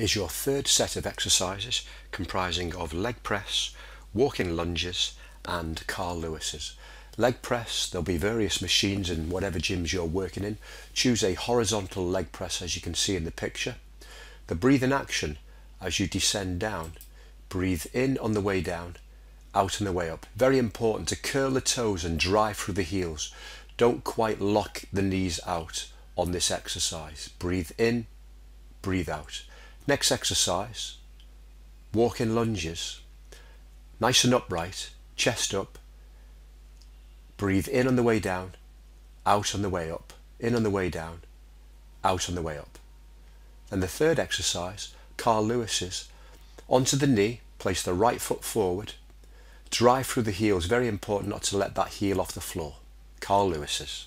is your third set of exercises comprising of leg press, walking lunges and Carl Lewis's. Leg press, there'll be various machines in whatever gyms you're working in. Choose a horizontal leg press as you can see in the picture. The breathing action as you descend down. Breathe in on the way down, out on the way up. Very important to curl the toes and drive through the heels. Don't quite lock the knees out on this exercise. Breathe in, breathe out. Next exercise, walk in lunges. Nice and upright, chest up. Breathe in on the way down, out on the way up. In on the way down, out on the way up. And the third exercise, Carl Lewis's, onto the knee, place the right foot forward, drive through the heels, very important not to let that heel off the floor. Carl Lewis's.